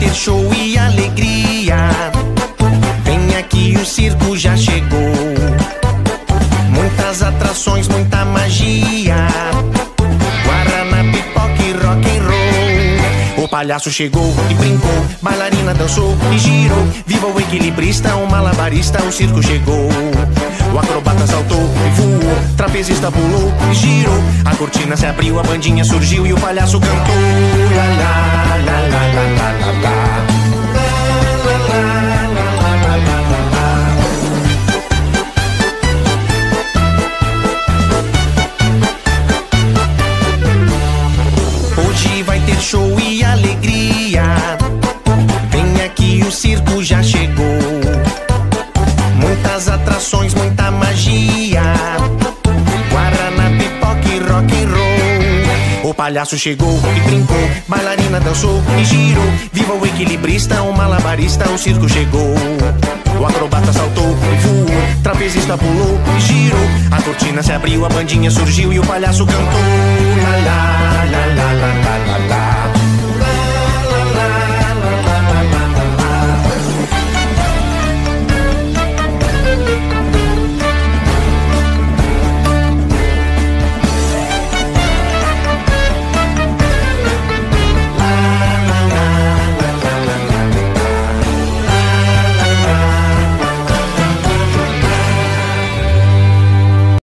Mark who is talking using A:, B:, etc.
A: Ter show e alegria. Vem aqui, o circo já chegou. Muitas atrações, muita magia. Guaraná, pipoca e rock and roll. O palhaço chegou e brincou, bailarina dançou e girou. Viva o equilibrista, o malabarista, o circo chegou. O acrobata saltou e voou, trapezista pulou e girou. A cortina se abriu, a bandinha surgiu e o palhaço cantou. Show e alegria. Vem aqui, o circo já chegou. Muitas atrações, muita magia. Guaraná, pipoca e rock and roll. O palhaço chegou e brincou, bailarina dançou e girou. Viva o equilibrista, o malabarista, o circo chegou. O acrobata saltou e voou, trapezista pulou e girou. A cortina se abriu, a bandinha surgiu e o palhaço cantou. Lá,